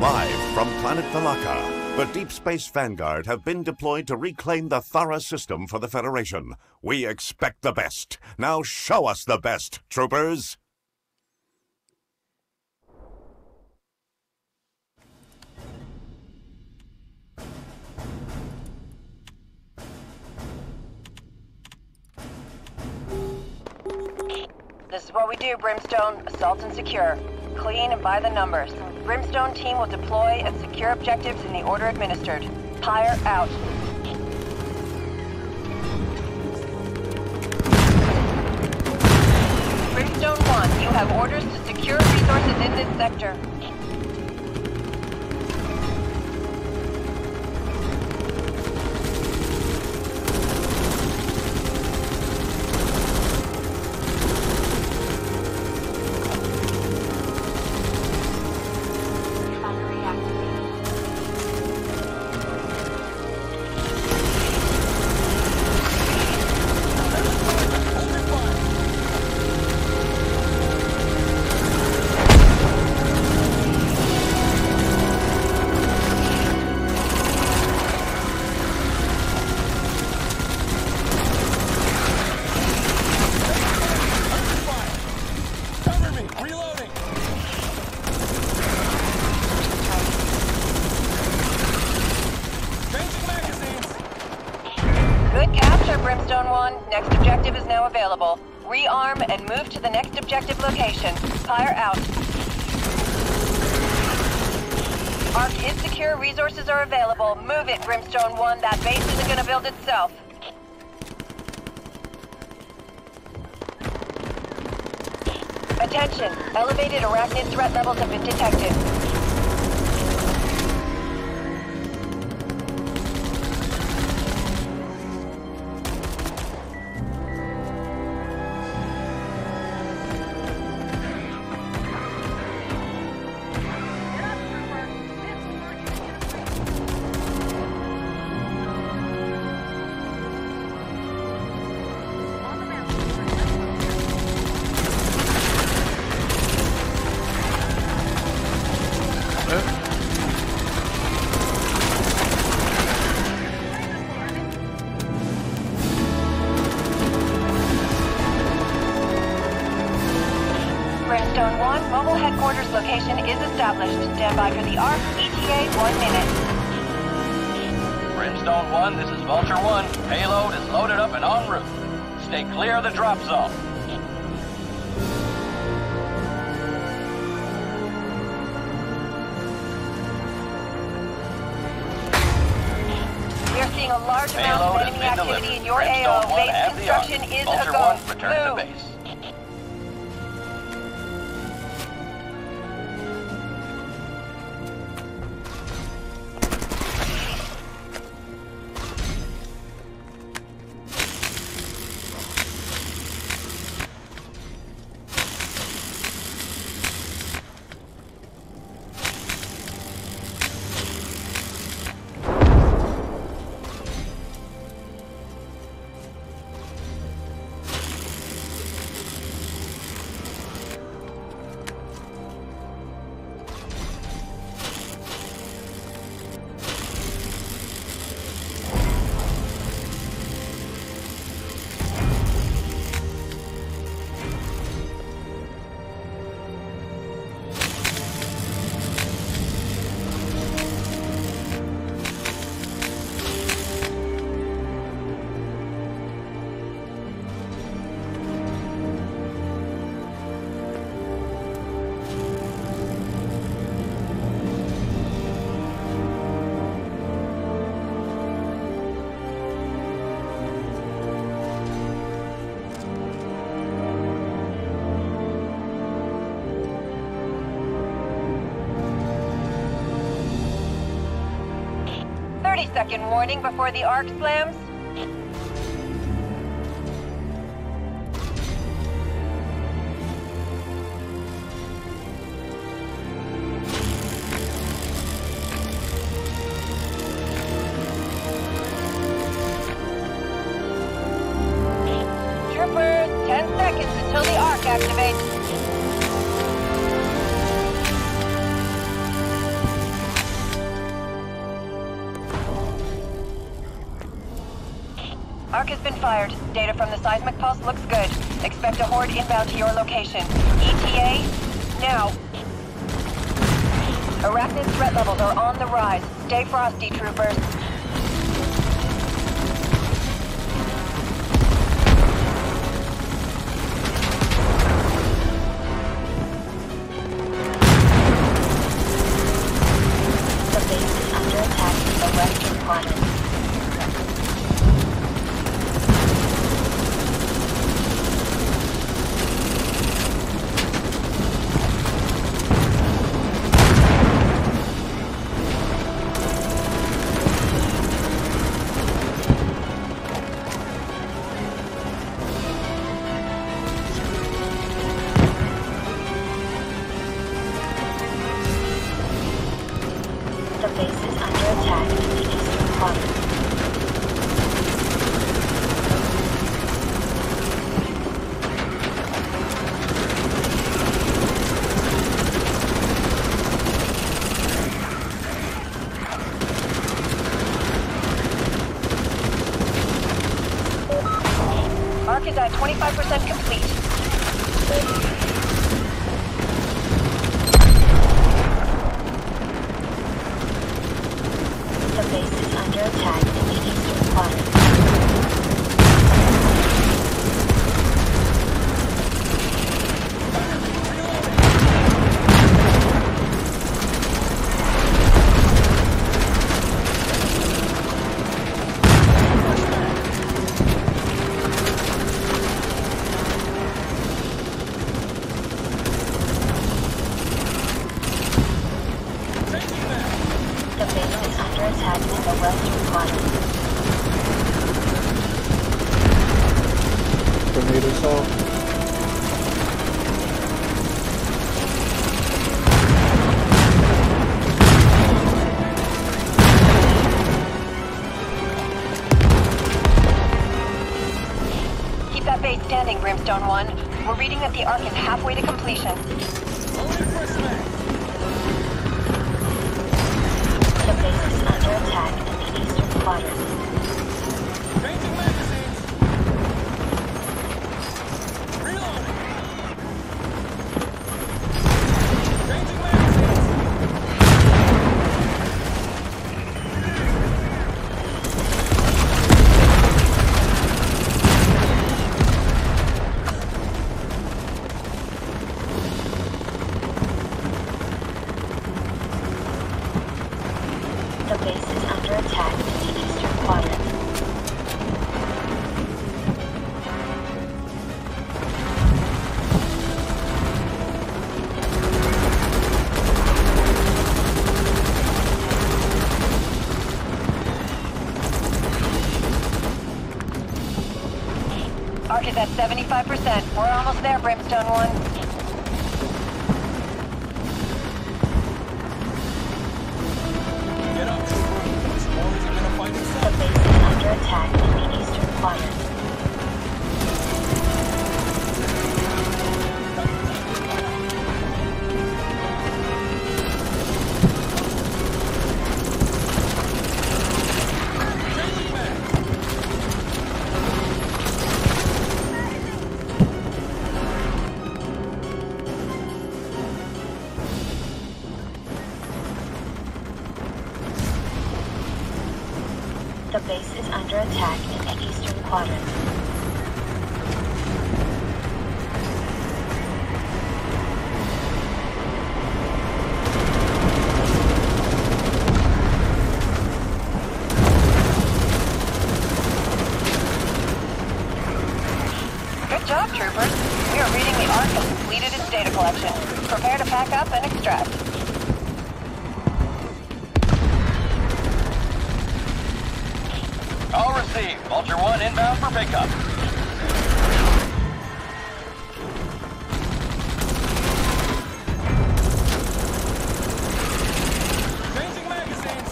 Live from planet Thalaka, the Deep Space Vanguard have been deployed to reclaim the Thara system for the Federation. We expect the best. Now show us the best, troopers! This is what we do, Brimstone. Assault and secure. Clean and by the numbers. Brimstone team will deploy and secure objectives in the order administered. Pyre out. Brimstone 1, you have orders to secure resources in this sector. Now available. Rearm and move to the next objective location. Fire out. Arc is secure, resources are available. Move it, Brimstone 1. That base isn't gonna build itself. Attention! Elevated arachnid threat levels have been detected. Brimstone 1, mobile headquarters location is established. Stand by for the ARC. ETA, one minute. Brimstone 1, this is Vulture 1. Payload is loaded up and en route. Stay clear of the drop zone. We are seeing a large amount of enemy activity delivered. in your Brimstone AO. Base has the arc. construction is Vulture a go. 1, return to base. Second warning before the arc slams. Arc has been fired. Data from the seismic pulse looks good. Expect a horde inbound to your location. ETA, now. Arachnid threat levels are on the rise. Stay frosty, troopers. Arc is at 25% complete. The base is under attack in the eastern quadrant. The base is under attack in the western quadrant. Assault. Keep that base standing, Brimstone 1. We're reading that the Arc is halfway to completion. Arc is at 75%. We're almost there, Brimstone 1. Get up, trooper. This war isn't gonna The itself. base is under attack in the eastern quadrant. Under attack in the eastern quadrant. Received. Vulture 1 inbound for pickup. Changing magazines.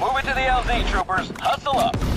Move it to the LZ, troopers. Hustle up.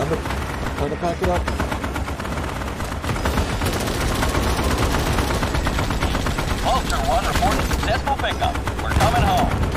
Time to, pack it up. Vulture 1 reporting successful pickup. We're coming home.